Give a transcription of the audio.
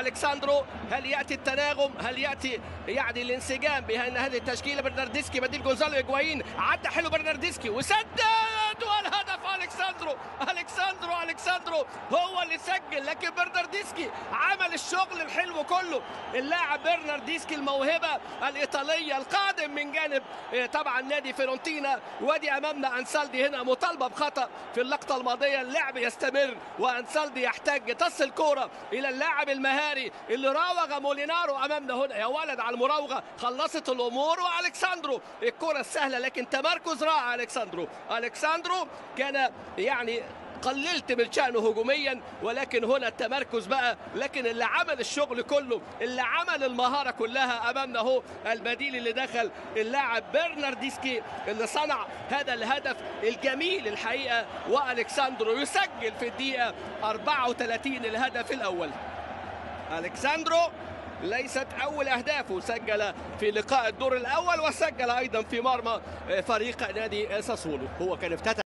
الكساندرو هل يأتي التناغم؟ هل يأتي يعني الانسجام بين هذه التشكيلة؟ برناردسكي بديل جونزالو اجوايين عدى حلو برناردسكي وسدد والهدف الكساندرو الكساندرو هو اللي سجل لكن برناردسكي عمل الشغل الحلو كله. اللاعب برناردسكي الموهبة الإيطالية القادم من جانب طبعا نادي فيرونتينا وادي أمامنا أنسالدي هنا مطالبة بخطأ في اللقطة الماضية. اللعب يستمر وأنسالدي يحتاج تصل كورة إلى اللاعب المهاري اللي راوغ مولينارو أمامنا هنا. يا ولد على المراوغة خلصت الأمور والكساندرو الكره السهله لكن تمركز رائع الكساندرو الكساندرو كان يعني قللت من شأنه هجوميا ولكن هنا التمركز بقى. لكن اللي عمل الشغل كله اللي عمل المهارة كلها أمامنا هو البديل اللي دخل اللاعب برناردسكي اللي صنع هذا الهدف الجميل الحقيقة وألكساندرو يسجل في الدقيقة 34 الهدف الأول. ألكساندرو ليست أول أهدافه. سجل في لقاء الدور الأول وسجل أيضا في مرمى فريق نادي ساسولو. هو كان افتتح